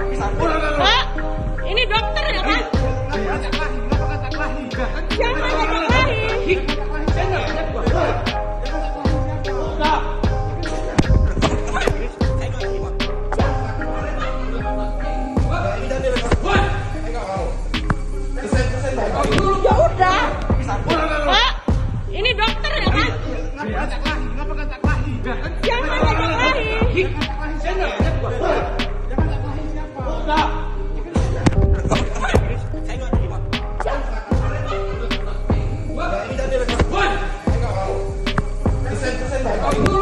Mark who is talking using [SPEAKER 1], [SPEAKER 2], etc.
[SPEAKER 1] Pak, ini dokter ya, ya ini dokter ya kan? Jangan ajak lari. Jangan. Thank you.